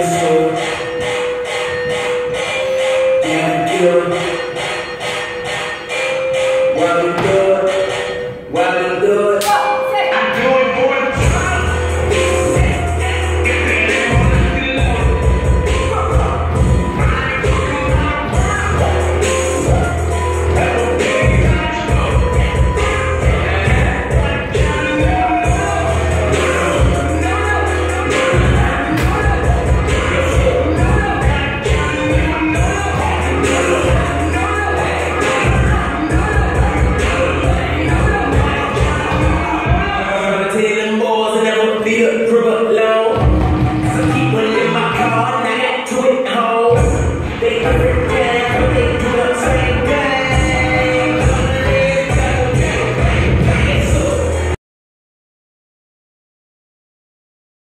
Thank you. What I keep one in my car. They